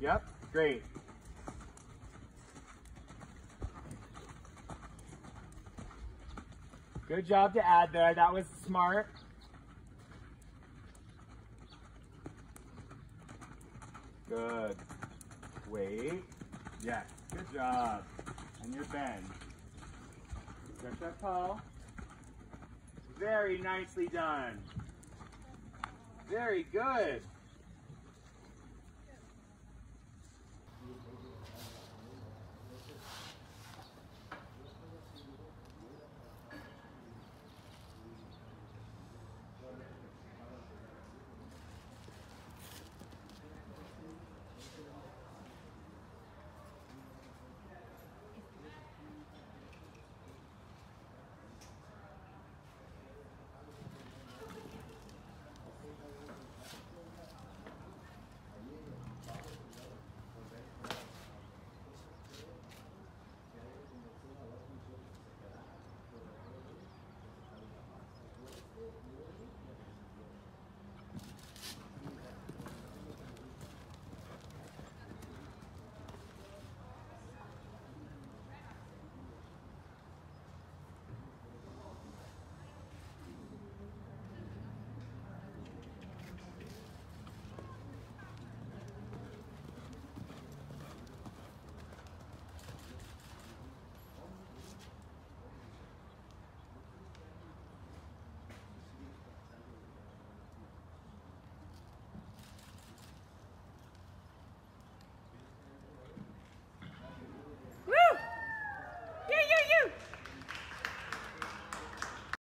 Yep. Great. Good job to add there. That was smart. Good. Wait. Yes. Good job. And your bend. Stretch that tall. Very nicely done. Very good.